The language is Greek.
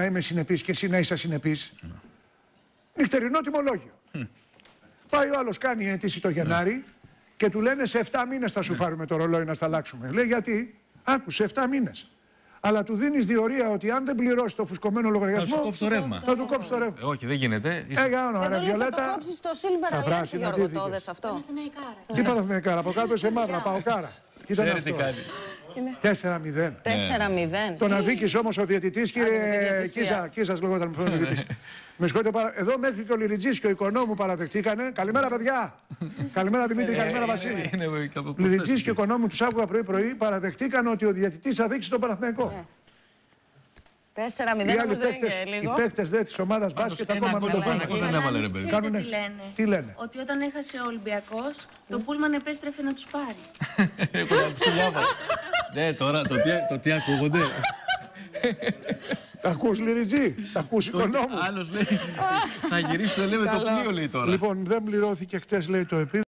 να είμαι συνεπής και εσύ να είσαι ασυνεπής. Νυχτερινό τιμολόγιο. Πάει ο άλλος κάνει αίτηση το Γενάρη και του λένε σε 7 μήνες θα σου φάρουμε το ρολόι να στα αλλάξουμε. Λέει γιατί, άκουσε 7 μήνες. Αλλά του δίνεις διορία ότι αν δεν πληρώσεις το φουσκωμένο Θα λογαριασμό σου κόψει το ρεύμα. θα του κόψεις το ρεύμα. Ε, όχι, δεν γίνεται. Είσαι- Ε, για όνομα, ρε Εδώ λέει θα το Βιολέτα. κόψεις στο Silver Στα Alert, πράσινα, Γιώργο, τι το δίκαιο. είδες αυτό; Τι Παναθηναϊκάρα, από κάτω σε μαύρα, πάω κάρα. Τι ήταν Ξέρει τι αυτό. Κάνει. 4-0. 4-0. Τον αδίκησε όμως ο διαιτητής, Άντε, κύριε με τη διαιτησία. Κίζα. Κίζας λεγόταν με αυτόν τον διαιτητής. Με συγχωρείτε πάρα. Εδώ μέχρι και ο Λιριτζής και ο οικονόμου παραδεχτήκανε. Καλημέρα, παιδιά. Καλημέρα, Δημήτρη. Καλημέρα, Βασίλη. Είναι είναι κάπου Λιριτζής και ο οικονόμου τους άκουγα πρωί-πρωί παραδεχτήκαν ότι ο διαιτητής αδίκησε τον Παναθηναϊκό. 4-0 Οι άλλοι όμως δεν παίκτες, είναι οι λίγο. παίκτες δε της ομάδας μπάσκετ ένα ακόμα με γκολ το ο πάνε. Παναθηναϊκός δεν έβαλε, ρε παιδί. Ξέρετε Κάνουνε- τι λένε; Τι λένε; Ότι όταν έχασε ο Ολυμπιακός, το Πούλμαν επέστρεφε να τους πάρει. Έχω να το διάβασα. Ναι, τώρα το τι, το τι ακούγονται. Τα ακούς Λιριτζή, τα ακούς οικονόμου; Άλλος λέει. Θα γυρίσει το λέει με το πλοίο λέει τώρα. Λοιπόν, δεν πληρώθηκε χτες λέει το επίδομα.